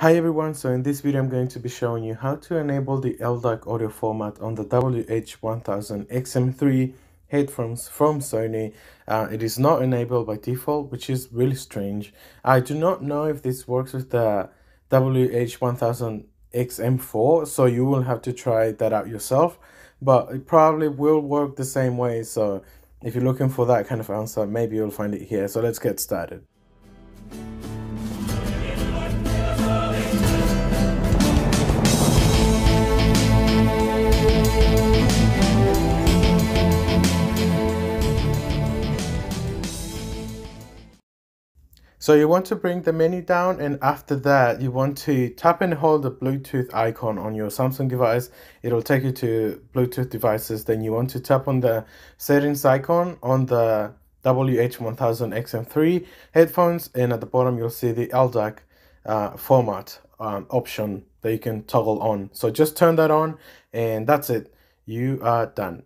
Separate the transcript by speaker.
Speaker 1: Hi everyone, so in this video I'm going to be showing you how to enable the LDAC audio format on the WH-1000XM3 headphones from Sony. Uh, it is not enabled by default, which is really strange. I do not know if this works with the WH-1000XM4, so you will have to try that out yourself, but it probably will work the same way, so if you're looking for that kind of answer, maybe you'll find it here. So let's get started. So you want to bring the menu down and after that you want to tap and hold the Bluetooth icon on your Samsung device. It'll take you to Bluetooth devices. Then you want to tap on the settings icon on the WH-1000XM3 headphones and at the bottom you'll see the LDAC uh, format um, option that you can toggle on. So just turn that on and that's it. You are done.